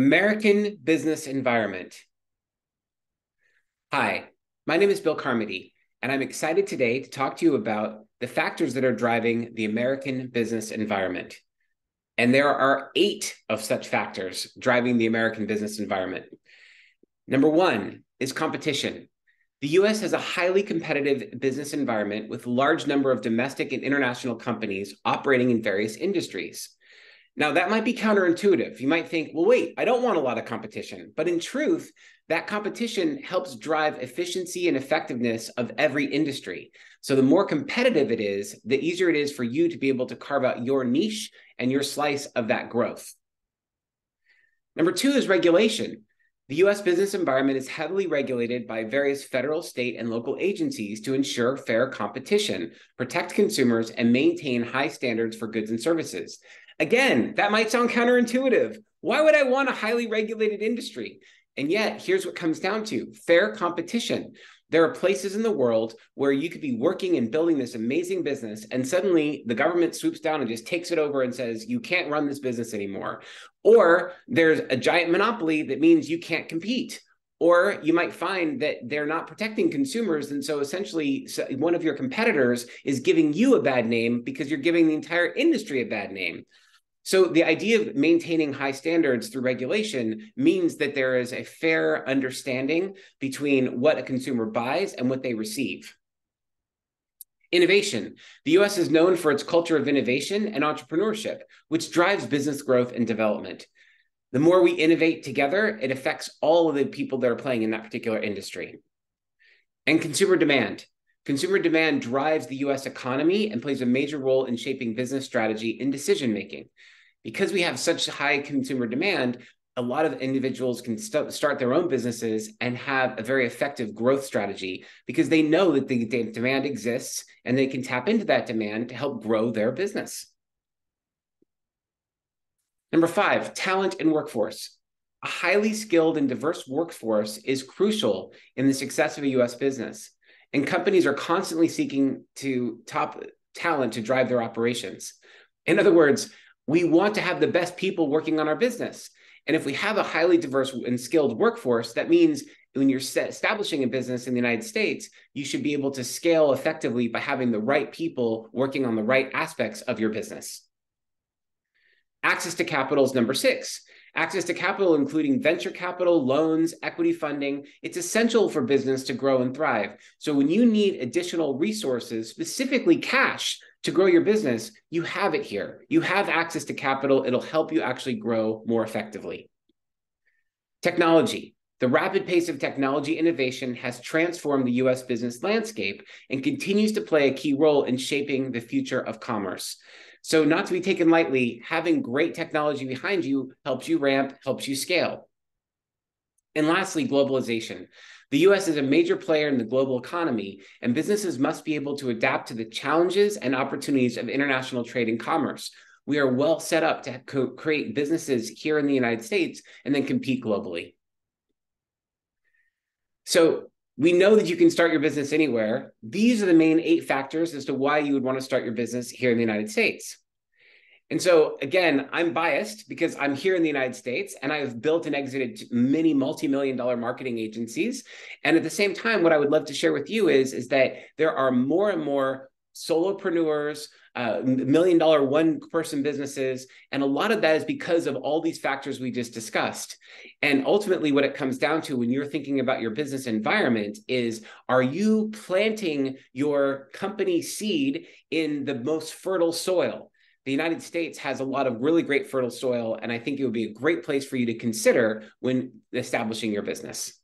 American business environment. Hi, my name is Bill Carmody, and I'm excited today to talk to you about the factors that are driving the American business environment. And there are eight of such factors driving the American business environment. Number one is competition. The US has a highly competitive business environment with a large number of domestic and international companies operating in various industries. Now, that might be counterintuitive. You might think, well, wait, I don't want a lot of competition. But in truth, that competition helps drive efficiency and effectiveness of every industry. So the more competitive it is, the easier it is for you to be able to carve out your niche and your slice of that growth. Number two is regulation. The US business environment is heavily regulated by various federal, state, and local agencies to ensure fair competition, protect consumers, and maintain high standards for goods and services. Again, that might sound counterintuitive. Why would I want a highly regulated industry? And yet, here's what comes down to fair competition. There are places in the world where you could be working and building this amazing business, and suddenly the government swoops down and just takes it over and says, you can't run this business anymore. Or there's a giant monopoly that means you can't compete. Or you might find that they're not protecting consumers. And so essentially, one of your competitors is giving you a bad name because you're giving the entire industry a bad name. So the idea of maintaining high standards through regulation means that there is a fair understanding between what a consumer buys and what they receive. Innovation. The US is known for its culture of innovation and entrepreneurship, which drives business growth and development. The more we innovate together, it affects all of the people that are playing in that particular industry. And consumer demand. Consumer demand drives the US economy and plays a major role in shaping business strategy and decision making. Because we have such high consumer demand, a lot of individuals can st- start their own businesses and have a very effective growth strategy because they know that the demand exists and they can tap into that demand to help grow their business. Number five, talent and workforce. A highly skilled and diverse workforce is crucial in the success of a US business and companies are constantly seeking to top talent to drive their operations. In other words, we want to have the best people working on our business. And if we have a highly diverse and skilled workforce, that means when you're establishing a business in the United States, you should be able to scale effectively by having the right people working on the right aspects of your business. Access to capital is number six. Access to capital, including venture capital, loans, equity funding, it's essential for business to grow and thrive. So when you need additional resources, specifically cash, to grow your business, you have it here. You have access to capital. It'll help you actually grow more effectively. Technology. The rapid pace of technology innovation has transformed the US business landscape and continues to play a key role in shaping the future of commerce. So, not to be taken lightly, having great technology behind you helps you ramp, helps you scale. And lastly, globalization. The US is a major player in the global economy, and businesses must be able to adapt to the challenges and opportunities of international trade and commerce. We are well set up to co- create businesses here in the United States and then compete globally. So, we know that you can start your business anywhere. These are the main eight factors as to why you would want to start your business here in the United States. And so, again, I'm biased because I'm here in the United States and I've built and exited many multi million dollar marketing agencies. And at the same time, what I would love to share with you is, is that there are more and more solopreneurs, uh, million dollar one person businesses. And a lot of that is because of all these factors we just discussed. And ultimately, what it comes down to when you're thinking about your business environment is are you planting your company seed in the most fertile soil? The United States has a lot of really great fertile soil, and I think it would be a great place for you to consider when establishing your business.